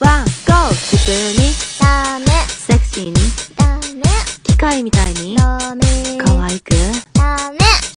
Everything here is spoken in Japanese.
ワン、ゴー普通に、ダメ。セクシーに、ダメ。機械みたいに、ダメ。